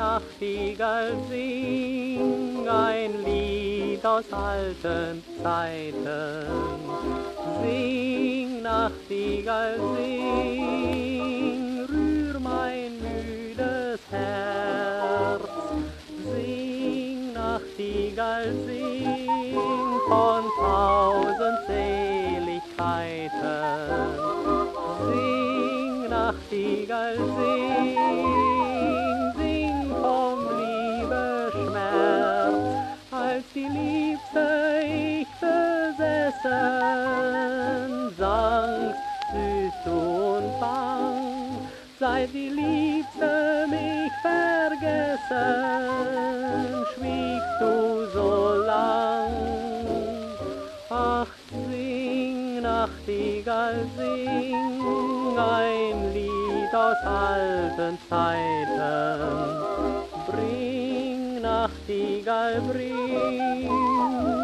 Nachtigall, sing ein Lied aus alten Zeiten. Sing, Nachtigall, sing. Vergessen, schwiegst du so lang. Ach, sing, Nachtigall, sing ein Lied aus alten Zeiten. Bring, Nachtigall, bring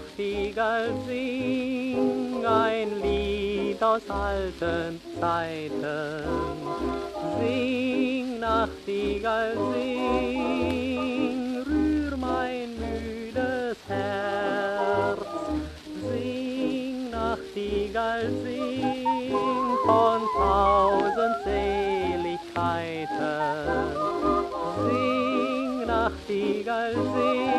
Nachtigall, sing ein Lied aus alten Zeiten. Sing, Nachtigall, sing, rühr mein müdes Herz. Sing, Nachtigall, sing von tausend Seligkeiten. Sing, Nachtigall, sing, sing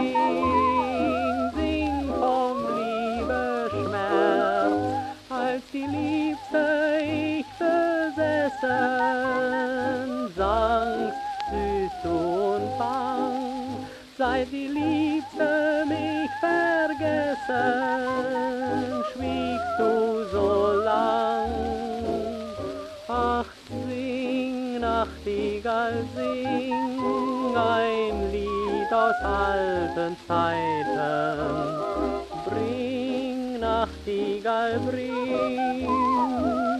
Nachtigall, sing ein Lied aus alten Zeiten. Bring, Nachtigall, bring